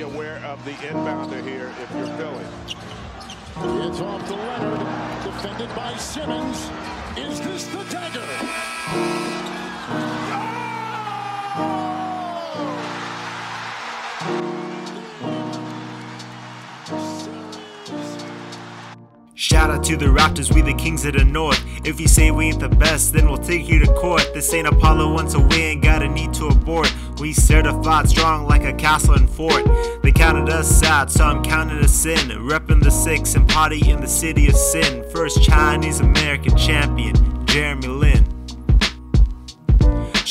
be aware of the inbounder here if you're Philly. It's off to Leonard, defended by Simmons. Is this the dagger? Shout out to the Raptors, we the kings of the north. If you say we ain't the best, then we'll take you to court. This ain't Apollo once a we ain't got a need to abort. We certified strong like a castle and fort. They counted us out, so I'm counting us in. Reppin' the six and party in the city of sin. First Chinese American champion, Jeremy Lin.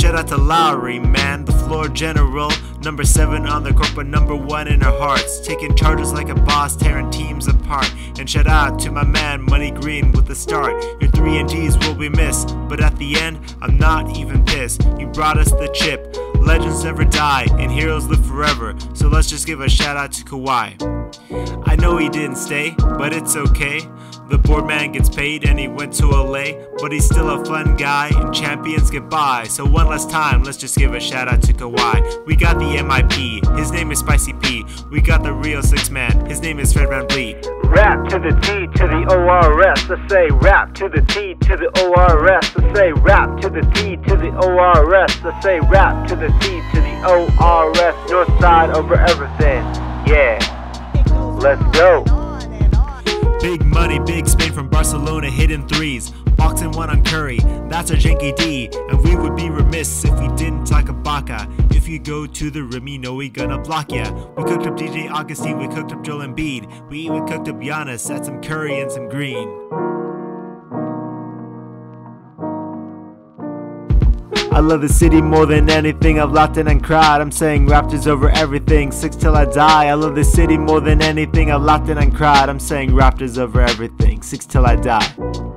Shout out to Lowry, man, the floor general. Number seven on the court, but number one in our hearts. Taking charges like a boss, tearing teams apart. And shout out to my man, Money Green, with the start. Your three and Ds will be missed, but at the end, I'm not even pissed. You brought us the chip. Legends never die, and heroes live forever. So let's just give a shout out to Kawhi. Know he didn't stay, but it's okay. The board man gets paid and he went to LA, but he's still a fun guy and champions get by. So one last time, let's just give a shout out to Kawhi. We got the MIP, his name is Spicy P. We got the real six man, his name is Fred VanVleet. Rap to the T to the ORS. I say rap to the T to the ORS. I say rap to the T to the ORS. I say rap to the T to the ORS. North side over everything. Yeah. Let's go. Big money, Big Spain from Barcelona, hitting threes. Boxing one on Curry, that's our janky D. And we would be remiss if we didn't talk Ibaka. If you go to the rim, you know we gonna block ya. We cooked up DJ Augustin, we cooked up Joel Embiid. We even cooked up Giannis, had some Curry and some Green. I love the city more than anything. I've laughed and cried. I'm saying Raptors over everything. Six till I die. I love the city more than anything. I've laughed and cried. I'm saying Raptors over everything. Six till I die.